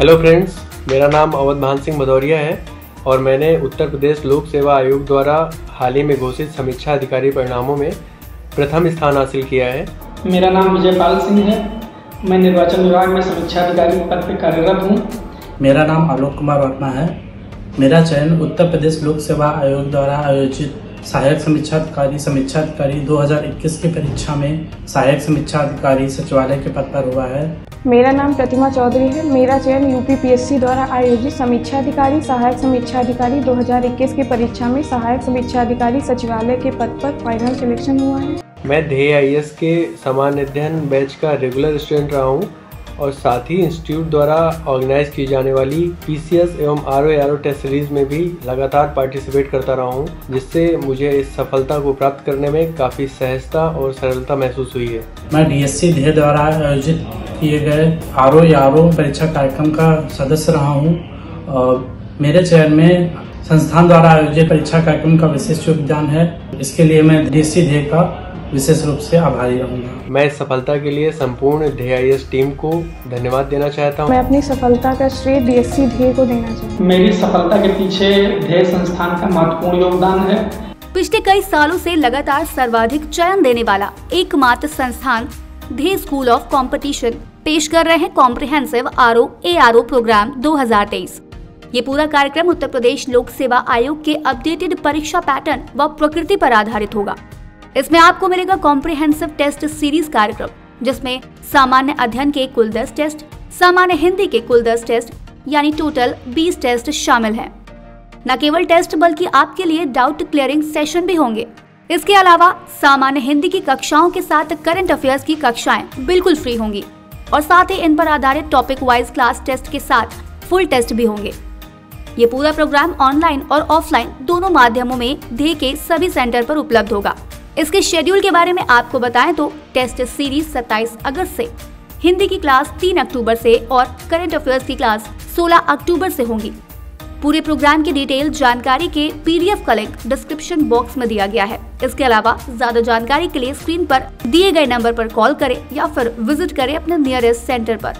Hello friends मेरा नाम अवध मान सिंह भदौरिया है और मैंने उत्तर प्रदेश लोक सेवा आयोग द्वारा हाल ही में घोषित समीक्षा अधिकारी परिणामों में प्रथम स्थान हासिल किया है। मेरा नाम विजयपाल सिंह है। मैं निर्वाचन विभाग में समीक्षा अधिकारी पद पर कार्यरत हूँ। मेरा नाम आलोक कुमार वर्मा है। मेरा चयन उत्तर प्रदेश लोक सेवा आयोग द्वारा आयोजित सहायक समीक्षा अधिकारी समीक्षा अधिकारी 2021 की परीक्षा में सहायक समीक्षा अधिकारी सचिवालय के पद पर हुआ है। मेरा नाम प्रतिमा चौधरी है। मेरा चयन यूपीपीएससी द्वारा आयोजित समीक्षा अधिकारी सहायक समीक्षा अधिकारी 2021 की परीक्षा में सहायक समीक्षा अधिकारी सचिवालय के पद पर फाइनल सिलेक्शन हुआ है। मैं ध्येय आई के सामान्य अध्ययन बैच का रेगुलर स्टूडेंट रहा हूँ। और साथ ही इंस्टीट्यूट द्वारा ऑर्गेनाइज की जाने वाली पीसीएस एवं आर ओ टेस्ट सीरीज़ में भी लगातार पार्टिसिपेट करता रहा हूँ, जिससे मुझे इस सफलता को प्राप्त करने में काफ़ी सहजता और सरलता महसूस हुई है। मैं डी एस सी द्वारा आयोजित किए गए आर ओ परीक्षा कार्यक्रम का सदस्य रहा हूँ मेरे चयन में संस्थान द्वारा आयोजित परीक्षा कार्यक्रम का विशेष योगदान है। इसके लिए मैं डी एस सी का विशेष रूप से आभारी रहूँगा। मैं इस सफलता के लिए संपूर्ण ध्येय टीम को धन्यवाद देना चाहता हूँ। मैं अपनी सफलता का श्रेय डीएससी ध्येय को देना चाहता हूँ। मेरी सफलता के पीछे ध्येय संस्थान का महत्वपूर्ण योगदान है। पिछले कई सालों से लगातार सर्वाधिक चयन देने वाला एकमात्र संस्थान ध्येय स्कूल ऑफ़ कंपटीशन पेश कर रहे हैं comprehensive R O A R O programme 2023 ये पूरा कार्यक्रम उत्तर प्रदेश लोक सेवा आयोग के अपडेटेड परीक्षा पैटर्न व प्रकृति पर आधारित होगा। इसमें आपको मिलेगा कॉम्प्रिहेंसिव टेस्ट सीरीज़ कार्यक्रम, जिसमें सामान्य अध्ययन के कुल दस टेस्ट सामान्य हिंदी के कुल दस टेस्ट यानी टोटल बीस टेस्ट शामिल हैं। न केवल टेस्ट बल्कि आपके लिए डाउट क्लियरिंग सेशन भी होंगे। इसके अलावा सामान्य हिंदी की कक्षाओं के साथ करंट अफेयर्स की कक्षाएँ बिल्कुल फ्री होंगी, और साथ ही इन पर आधारित टॉपिक वाइज क्लास टेस्ट के साथ फुल टेस्ट भी होंगे। ये पूरा प्रोग्राम ऑनलाइन और ऑफलाइन दोनों माध्यमों में ध्येय के सभी सेंटर पर उपलब्ध होगा। इसके शेड्यूल के बारे में आपको बताएँ तो टेस्ट सीरीज़ 27 अगस्त से, हिंदी की क्लास 3 अक्टूबर से और करंट अफेयर्स की क्लास 16 अक्टूबर से होंगी। पूरे प्रोग्राम की डिटेल जानकारी के पीडीएफ का लिंक डिस्क्रिप्शन बॉक्स में दिया गया है। इसके अलावा ज़्यादा जानकारी के लिए स्क्रीन पर दिए गए नंबर पर कॉल करें या फिर विज़िट करें अपने नियरेस्ट सेंटर पर।